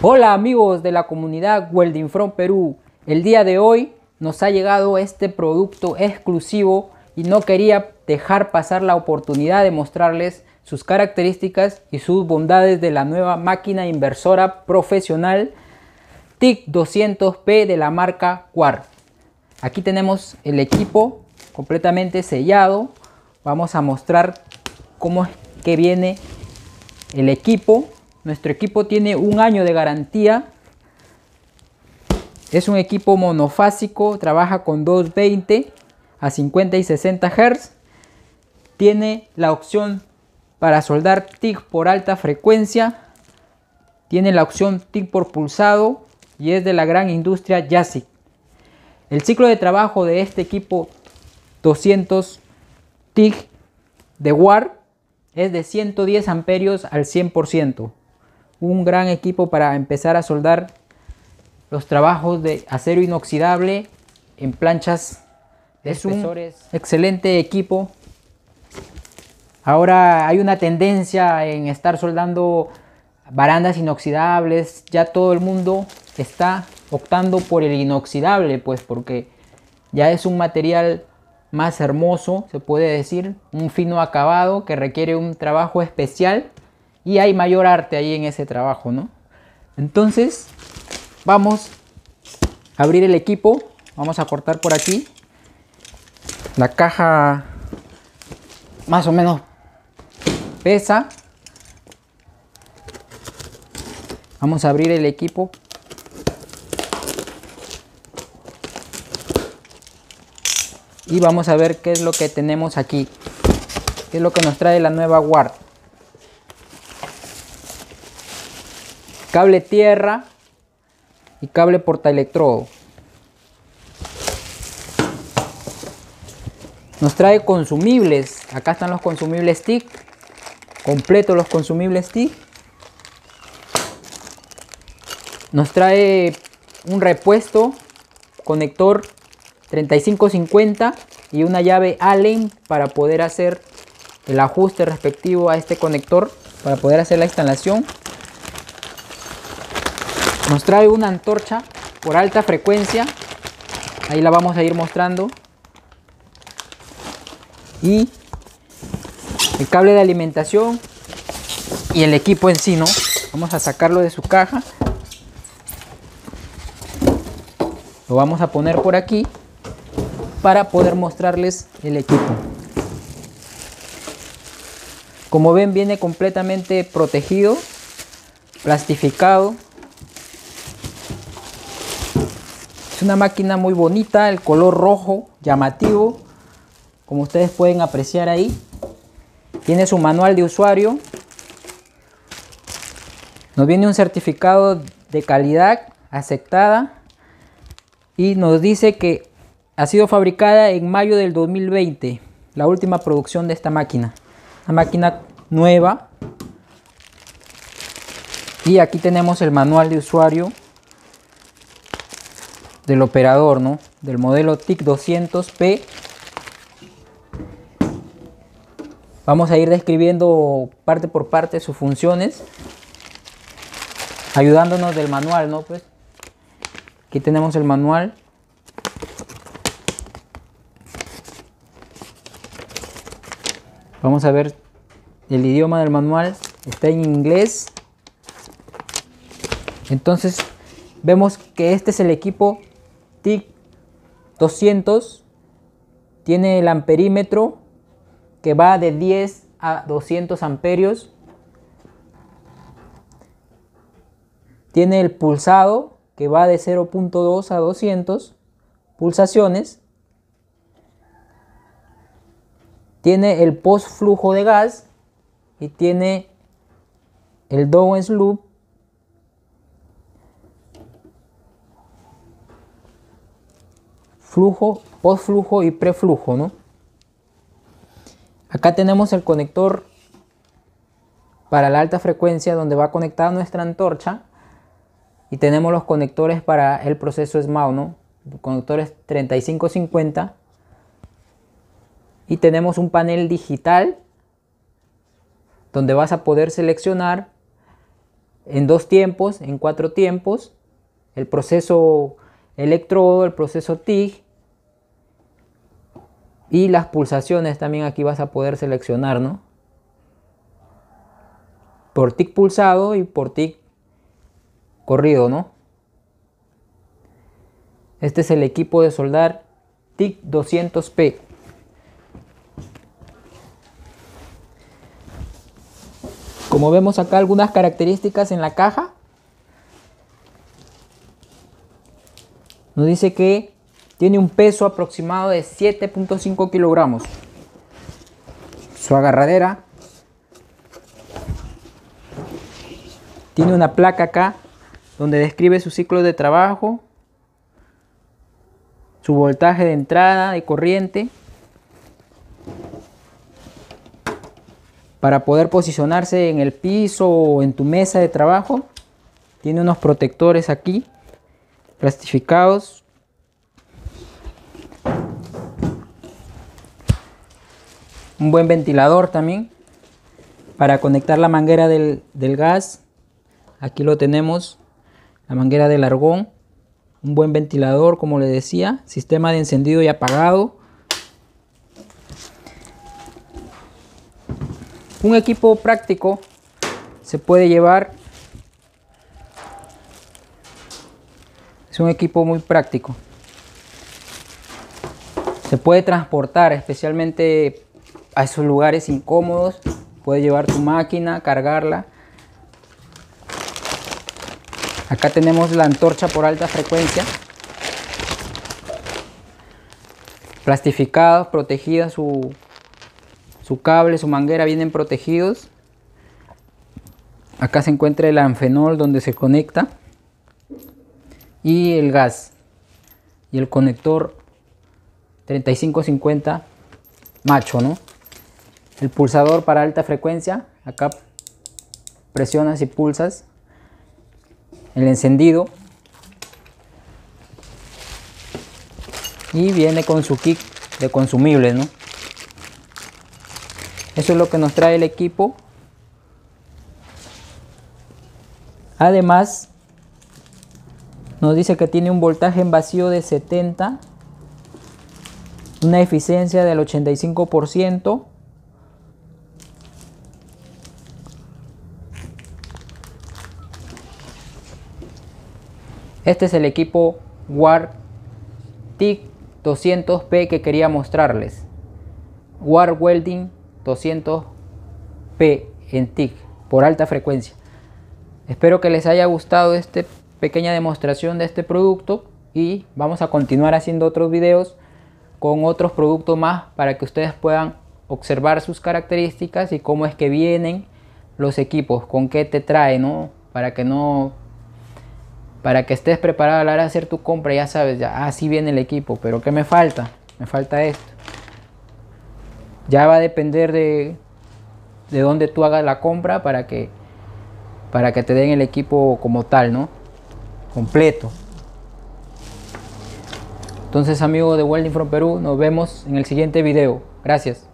Hola amigos de la comunidad Welding From Perú. El día de hoy nos ha llegado este producto exclusivo y no quería dejar pasar la oportunidad de mostrarles sus características y sus bondades de la nueva máquina inversora profesional TIC 200P de la marca Quar. Aquí tenemos el equipo completamente sellado. Vamos a mostrar cómo es que viene el equipo. Nuestro equipo tiene un año de garantía. Es un equipo monofásico, trabaja con 220 a 50 y 60 Hz. Tiene la opción para soldar TIC por alta frecuencia. Tiene la opción TIC por pulsado y es de la gran industria YASIC. El ciclo de trabajo de este equipo 200 TIG de WAR es de 110 amperios al 100%. Un gran equipo para empezar a soldar los trabajos de acero inoxidable en planchas de es un excelente equipo. Ahora hay una tendencia en estar soldando barandas inoxidables. Ya todo el mundo está optando por el inoxidable, pues porque ya es un material más hermoso, se puede decir, un fino acabado que requiere un trabajo especial y hay mayor arte ahí en ese trabajo, ¿no? Entonces, vamos a abrir el equipo, vamos a cortar por aquí. La caja más o menos pesa. Vamos a abrir el equipo y vamos a ver qué es lo que tenemos aquí qué es lo que nos trae la nueva WAR cable tierra y cable portaelectrodo. Nos trae consumibles. Acá están los consumibles TIC. Completo los consumibles TIC. Nos trae un repuesto conector 3550 y una llave Allen para poder hacer el ajuste respectivo a este conector para poder hacer la instalación nos trae una antorcha por alta frecuencia ahí la vamos a ir mostrando y el cable de alimentación y el equipo en sí no vamos a sacarlo de su caja lo vamos a poner por aquí para poder mostrarles el equipo. Como ven viene completamente protegido, plastificado. Es una máquina muy bonita, el color rojo, llamativo, como ustedes pueden apreciar ahí. Tiene su manual de usuario. Nos viene un certificado de calidad aceptada y nos dice que ha sido fabricada en mayo del 2020, la última producción de esta máquina. Una máquina nueva. Y aquí tenemos el manual de usuario del operador, ¿no? Del modelo TIC 200P. Vamos a ir describiendo parte por parte sus funciones, ayudándonos del manual, ¿no? Pues aquí tenemos el manual. Vamos a ver el idioma del manual. Está en inglés. Entonces vemos que este es el equipo TIC 200. Tiene el amperímetro que va de 10 a 200 amperios. Tiene el pulsado que va de 0.2 a 200 pulsaciones. tiene el post flujo de gas y tiene el Dowens loop flujo, post flujo y preflujo, ¿no? Acá tenemos el conector para la alta frecuencia donde va conectada nuestra antorcha y tenemos los conectores para el proceso SMAU, ¿no? Conectores 3550 y tenemos un panel digital donde vas a poder seleccionar en dos tiempos, en cuatro tiempos, el proceso electrodo, el proceso TIG y las pulsaciones también aquí vas a poder seleccionar, ¿no? Por TIG pulsado y por TIG corrido, ¿no? Este es el equipo de soldar TIC 200P. Como vemos acá algunas características en la caja. Nos dice que tiene un peso aproximado de 7.5 kilogramos. Su agarradera. Tiene una placa acá donde describe su ciclo de trabajo, su voltaje de entrada de corriente para poder posicionarse en el piso o en tu mesa de trabajo tiene unos protectores aquí plastificados un buen ventilador también para conectar la manguera del, del gas aquí lo tenemos la manguera del argón un buen ventilador, como le decía, sistema de encendido y apagado. Un equipo práctico se puede llevar. Es un equipo muy práctico. Se puede transportar especialmente a esos lugares incómodos. Puedes llevar tu máquina, cargarla Acá tenemos la antorcha por alta frecuencia. Plastificada, protegida su, su cable, su manguera vienen protegidos. Acá se encuentra el anfenol donde se conecta. Y el gas. Y el conector 3550 macho, ¿no? El pulsador para alta frecuencia. Acá presionas y pulsas el encendido y viene con su kit de consumibles ¿no? eso es lo que nos trae el equipo además nos dice que tiene un voltaje en vacío de 70 una eficiencia del 85% Este es el equipo War TIC 200P que quería mostrarles. War Welding 200P en TIC por alta frecuencia. Espero que les haya gustado esta pequeña demostración de este producto y vamos a continuar haciendo otros videos con otros productos más para que ustedes puedan observar sus características y cómo es que vienen los equipos, con qué te trae, ¿no? Para que no para que estés preparado a la hora de hacer tu compra, ya sabes, ya así ah, viene el equipo, pero ¿qué me falta? Me falta esto. Ya va a depender de, de dónde tú hagas la compra para que, para que te den el equipo como tal, ¿no? Completo. Entonces amigos de Welding from Perú, nos vemos en el siguiente video. Gracias.